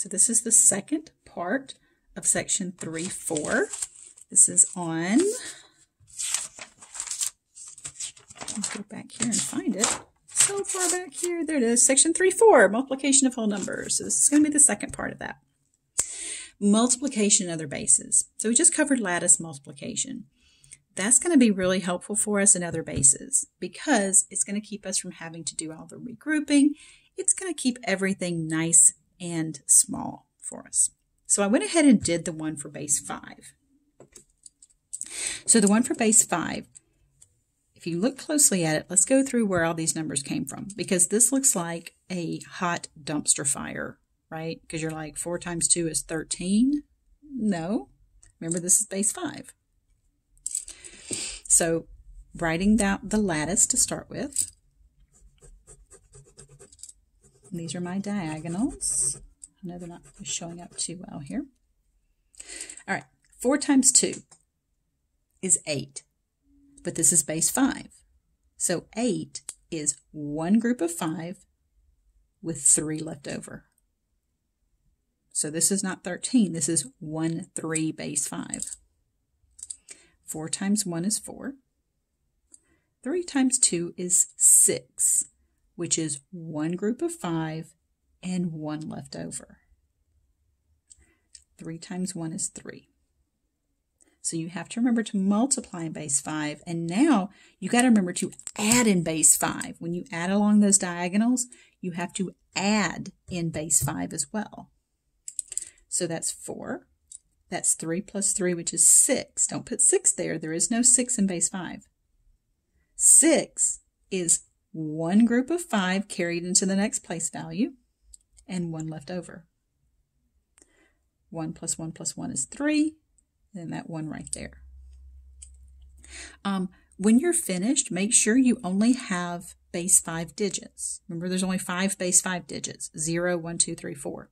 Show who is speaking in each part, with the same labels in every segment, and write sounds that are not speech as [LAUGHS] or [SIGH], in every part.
Speaker 1: So this is the second part of section 3-4. This is on, let's go back here and find it. So far back here, there it is, section 3-4, multiplication of whole numbers. So this is going to be the second part of that. Multiplication other bases. So we just covered lattice multiplication. That's going to be really helpful for us in other bases because it's going to keep us from having to do all the regrouping. It's going to keep everything nice and small for us. So I went ahead and did the one for base 5. So the one for base 5, if you look closely at it, let's go through where all these numbers came from because this looks like a hot dumpster fire, right? Because you're like 4 times 2 is 13. No. Remember, this is base 5. So writing down the lattice to start with. These are my diagonals. I know they're not showing up too well here. All right, 4 times 2 is 8, but this is base 5. So 8 is one group of 5 with 3 left over. So this is not 13, this is 1, 3 base 5. 4 times 1 is 4. 3 times 2 is 6, which is one group of 5 and 1 left over. 3 times 1 is 3. So you have to remember to multiply in base 5. And now you got to remember to add in base 5. When you add along those diagonals, you have to add in base 5 as well. So that's 4. That's 3 plus 3, which is 6. Don't put 6 there. There is no 6 in base 5. 6 is one group of 5 carried into the next place value and 1 left over. 1 plus 1 plus 1 is 3, and that 1 right there. Um, when you're finished, make sure you only have base 5 digits. Remember, there's only 5 base 5 digits, 0, 1, 2, 3, 4.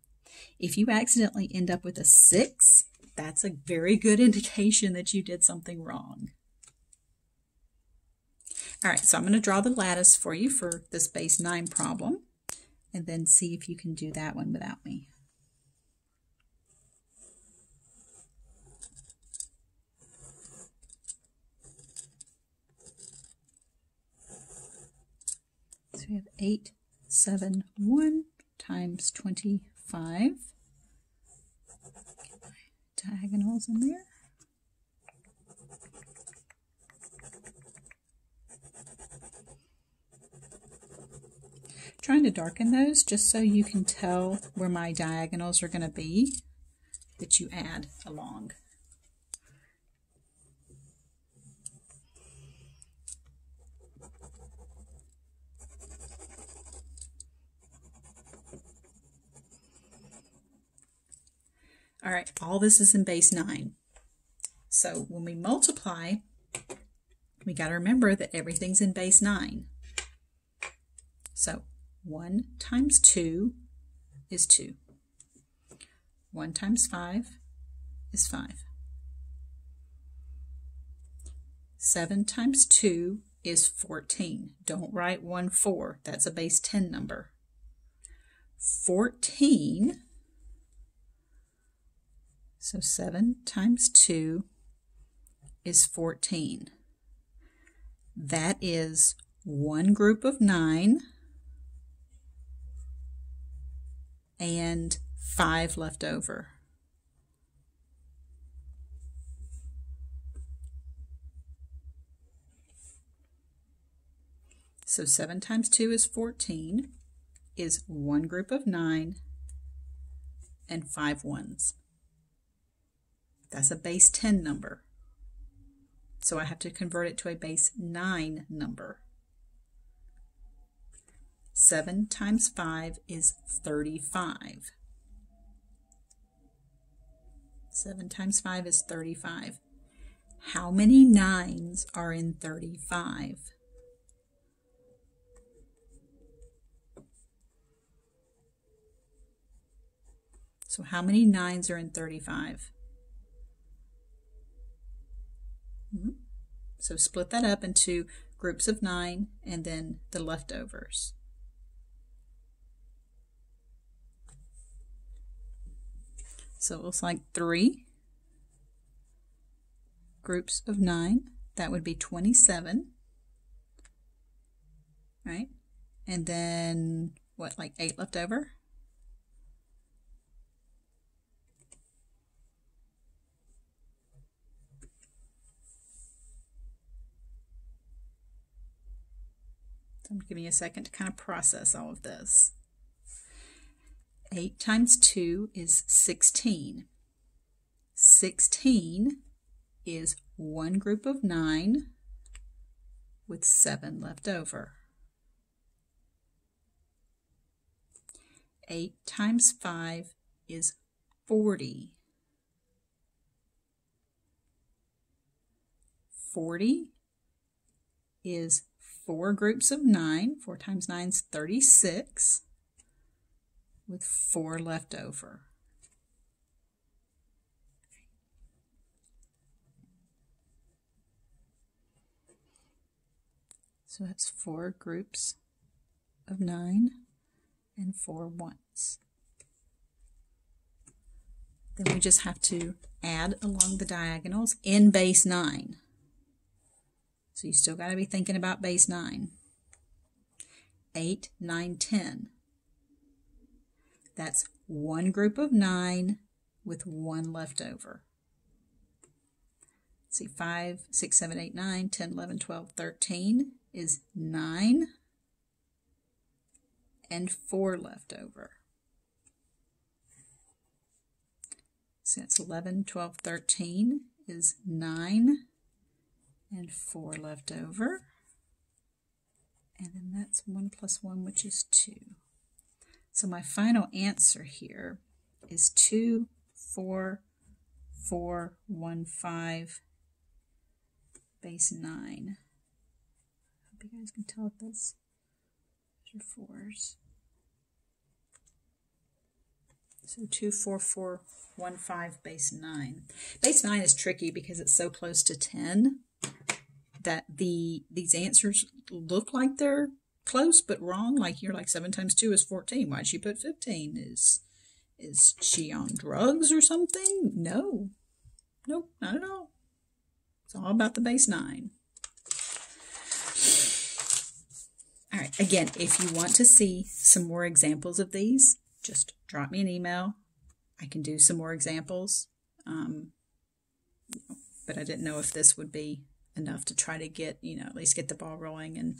Speaker 1: If you accidentally end up with a 6, that's a very good [LAUGHS] indication that you did something wrong. All right, so I'm going to draw the lattice for you for this base 9 problem, and then see if you can do that one without me. So we have 8, 7, 1 times 25 diagonals in there. Trying to darken those just so you can tell where my diagonals are going to be that you add along. All right, all this is in base 9. So when we multiply, we got to remember that everything's in base 9. So 1 times 2 is 2. 1 times 5 is 5. 7 times 2 is 14. Don't write 1, 4. That's a base 10 number. 14 so 7 times 2 is 14. That is one group of 9 and 5 left over. So 7 times 2 is 14, is one group of 9 and 5 ones. That's a base 10 number. So I have to convert it to a base 9 number. 7 times 5 is 35. 7 times 5 is 35. How many nines are in 35? So how many nines are in 35? Mm-hmm. So split that up into groups of nine and then the leftovers. So it looks like three groups of nine. That would be 27. Right? And then, what, like eight left over? I'm giving you a second to kind of process all of this. 8 times 2 is 16. 16 is one group of 9 with 7 left over. 8 times 5 is 40. 40 is four groups of 9. 4 times 9 is 36 with 4 left over. So that's four groups of 9 and four ones. Then we just have to add along the diagonals in base 9. So you still got to be thinking about base 9. 8, 9, 10. That's one group of 9 with one left over. Let's see, 5, 6, 7, 8, 9, 10, 11, 12, 13 is 9 and 4 left over. So that's 11, 12, 13 is 9 and 4 left over. And then that's 1 plus 1, which is 2. So my final answer here is 2, 4, 4, 1, 5, base 9. Hope you guys can tell this. Those are fours. So 2, 4, 4, 1, 5, base 9. Base 9 is tricky because it's so close to 10 that the these answers look like they're close but wrong. Like you're like seven times two is fourteen. Why'd she put fifteen? Is is she on drugs or something? No. Nope, not at all. It's all about the base nine. All right, again, if you want to see some more examples of these, just drop me an email. I can do some more examples. Um, but I didn't know if this would be enough to try to get you know at least get the ball rolling and,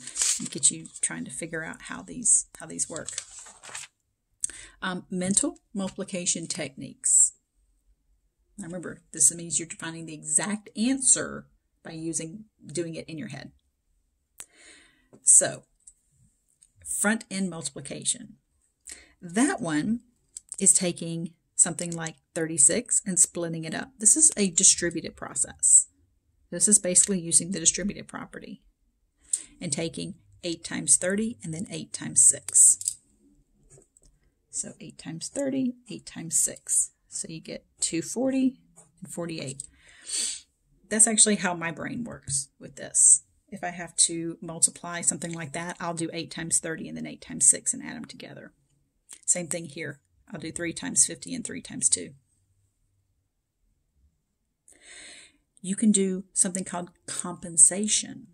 Speaker 1: get you trying to figure out how these how these work. Um, mental multiplication techniques. Now remember, this means you're finding the exact answer by using doing it in your head. So, front end multiplication. That one is taking something like 36 and splitting it up. This is a distributed process. This is basically using the distributive property and taking 8 times 30 and then 8 times 6. So 8 times 30, 8 times 6. So you get 240 and 48. That's actually how my brain works with this. If I have to multiply something like that, I'll do 8 times 30 and then 8 times 6 and add them together. Same thing here. I'll do 3 times 50 and 3 times 2. You can do something called compensation.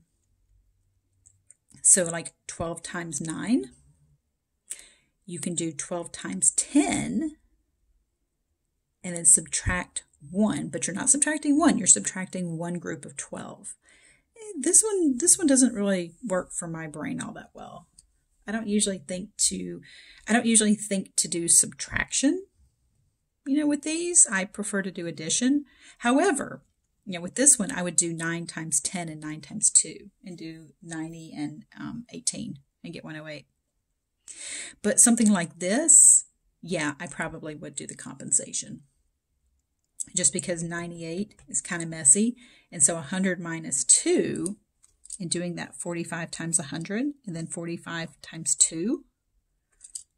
Speaker 1: So, like 12 times 9, you can do 12 times 10 and then subtract 1, but you're not subtracting 1, you're subtracting one group of 12. Eh, this one this one doesn't really work for my brain all that well. I don't usually think to I don't usually think to do subtraction. You know, with these, I prefer to do addition. However, you know, with this one, I would do 9 times 10 and 9 times 2 and do 90 and um, 18 and get 108. But something like this, yeah, I probably would do the compensation. Just because 98 is kind of messy. And so 100 minus 2, and doing that 45 times 100 and then 45 times 2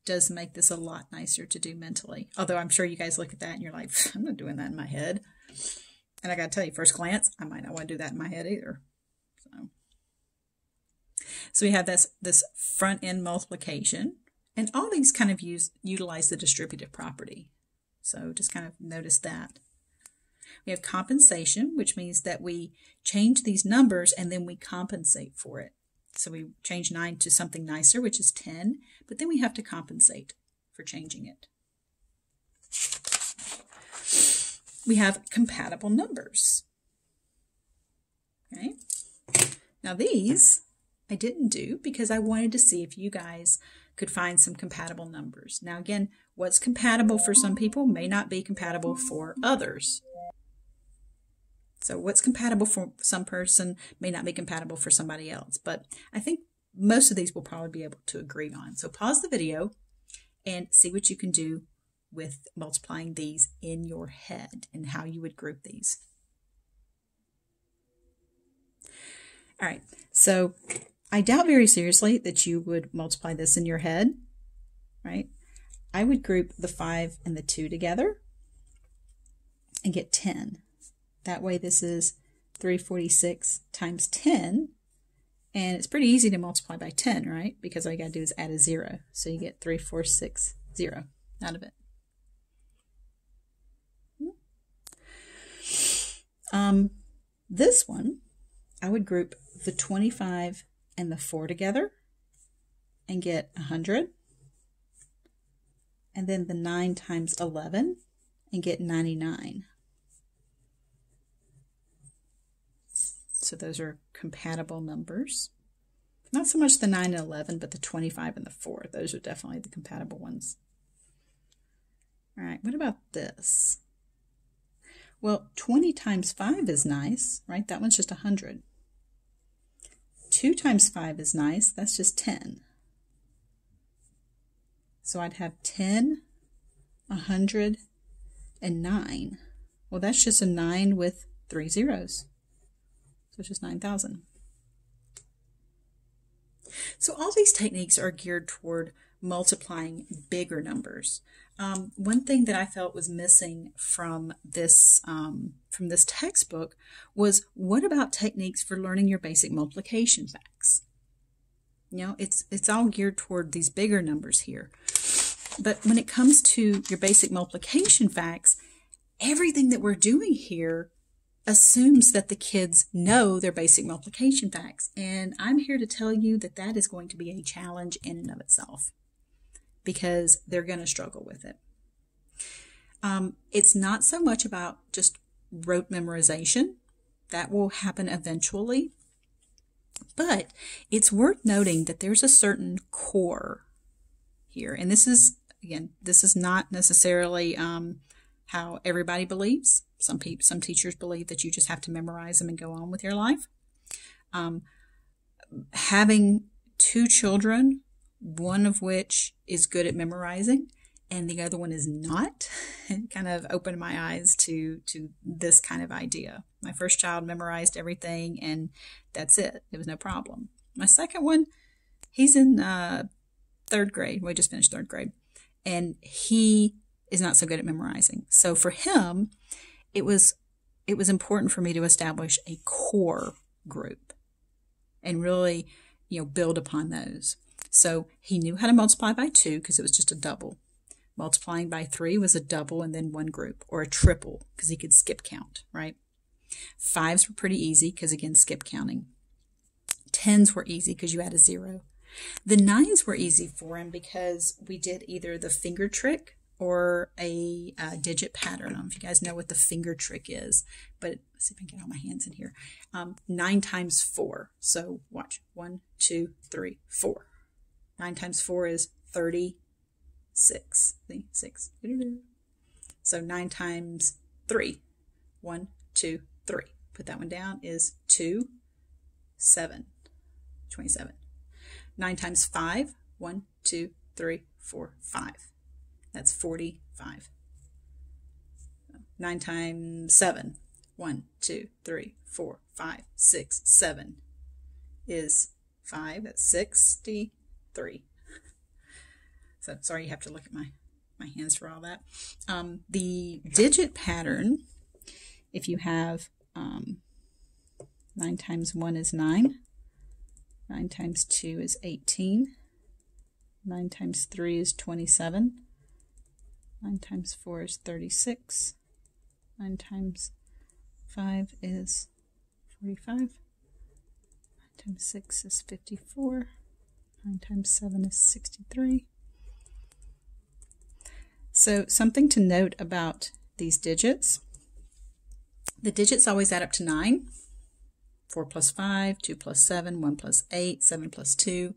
Speaker 1: does make this a lot nicer to do mentally. Although I'm sure you guys look at that and you're like, I'm not doing that in my head. And I got to tell you, first glance, I might not want to do that in my head either. So, so we have this, this front end multiplication. And all these kind of use utilize the distributive property. So just kind of notice that. We have compensation, which means that we change these numbers and then we compensate for it. So we change 9 to something nicer, which is 10, but then we have to compensate for changing it. We have compatible numbers. Okay. Now these I didn't do because I wanted to see if you guys could find some compatible numbers. Now again, what's compatible for some people may not be compatible for others. So what's compatible for some person may not be compatible for somebody else. But I think most of these we'll probably be able to agree on. So pause the video and see what you can do with multiplying these in your head and how you would group these. All right, so I doubt very seriously that you would multiply this in your head, right? I would group the 5 and the 2 together and get 10. That way this is 346 times 10. And it's pretty easy to multiply by 10, right? Because all you got to do is add a 0. So you get 3460 out of it. Um, this one, I would group the 25 and the 4 together and get 100. And then the 9 times 11 and get 99. So those are compatible numbers. Not so much the 9 and 11, but the 25 and the 4. Those are definitely the compatible ones. All right, what about this? Well, 20 times 5 is nice, right? That one's just 100. 2 times 5 is nice. That's just 10. So I'd have 10, 100, and 9. Well, that's just a 9 with three zeros. So it's just 9,000. So all these techniques are geared toward multiplying bigger numbers. Um, one thing that I felt was missing from this um, from this textbook was what about techniques for learning your basic multiplication facts? You know, it's it's all geared toward these bigger numbers here. But when it comes to your basic multiplication facts, everything that we're doing here assumes that the kids know their basic multiplication facts. And I'm here to tell you that that is going to be a challenge in and of itself because they're going to struggle with it. Um, it's not so much about just rote memorization. That will happen eventually. But it's worth noting that there's a certain core here. And this is, again, this is not necessarily um, how everybody believes. Some people, some teachers believe that you just have to memorize them and go on with your life. Um, having two children, one of which is good at memorizing and the other one is not, [LAUGHS] it kind of opened my eyes to to this kind of idea. My first child memorized everything, and that's it. It was no problem. My second one, he's in uh, third grade. We just finished third grade, and he is not so good at memorizing. So for him, it was it was important for me to establish a core group and really, you know, build upon those. So he knew how to multiply by two because it was just a double. Multiplying by three was a double and then one group, or a triple because he could skip count, right? Fives were pretty easy because, again, skip counting. Tens were easy because you had a zero. The nines were easy for him because we did either the finger trick or a uh, digit pattern. I don't know if you guys know what the finger trick is, but let's see if I can get all my hands in here. Um, nine times four. So watch. One, two, three, four. Nine times four is 36. See? Six. So nine times three. One, two, three. Put that one down is two, seven. 27. Nine times five. One, two, three, four, five. That's 45. 9 times 7. 1, 2, 3, 4, 5, 6, 7 is 5. That's 63. So sorry you have to look at my, my hands for all that. Um, the digit pattern, if you have um, 9 times 1 is 9. 9 times 2 is 18. 9 times 3 is 27. 9 times 4 is 36. 9 times 5 is 45. 9 times 6 is 54. 9 times 7 is 63. So something to note about these digits. The digits always add up to 9. 4 plus 5, 2 plus 7, 1 plus 8, 7 plus 2.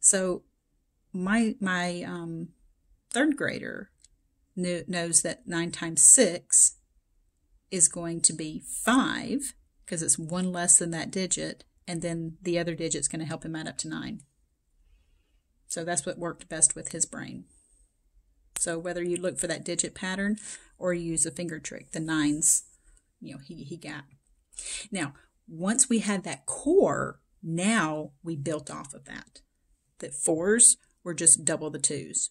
Speaker 1: So my, my um, third grader knew, knows that 9 times 6 is going to be 5 because it's one less than that digit, and then the other digit's going to help him add up to 9. So that's what worked best with his brain. So whether you look for that digit pattern or you use a finger trick, the nines, you know, he, he got. Now, once we had that core, now we built off of that. That fours were just double the twos.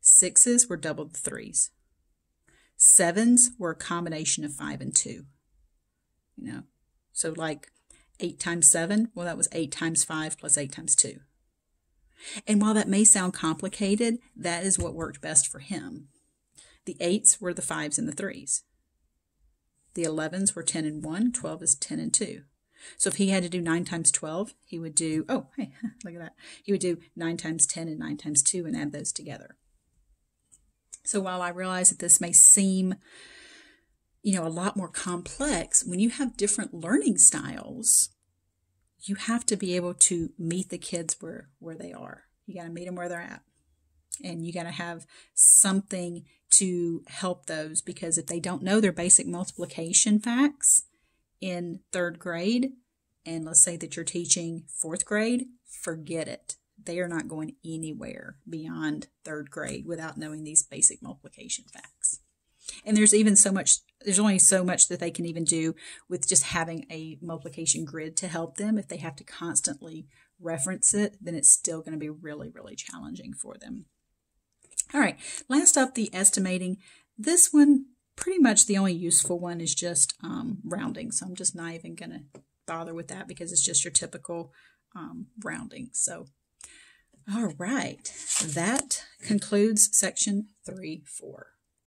Speaker 1: Sixes were double the threes. Sevens were a combination of five and two. You know, so like eight times seven, well, that was eight times five plus eight times two. And while that may sound complicated, that is what worked best for him. The eights were the fives and the threes. The 11s were 10 and 1, 12 is 10 and 2. So if he had to do 9 times 12, he would do, oh, hey, [LAUGHS] look at that. He would do 9 times 10 and 9 times 2 and add those together. So while I realize that this may seem, you know, a lot more complex, when you have different learning styles, you have to be able to meet the kids where, where they are. You got to meet them where they're at. And you got to have something to help those because if they don't know their basic multiplication facts in third grade, and let's say that you're teaching fourth grade, forget it. They are not going anywhere beyond third grade without knowing these basic multiplication facts. And there's even so much, there's only so much that they can even do with just having a multiplication grid to help them. If they have to constantly reference it, then it's still going to be really, really challenging for them. All right, last up, the estimating. This one, pretty much the only useful one is just um, rounding. So I'm just not even going to bother with that because it's just your typical um, rounding. So, all right, that concludes section 3 4.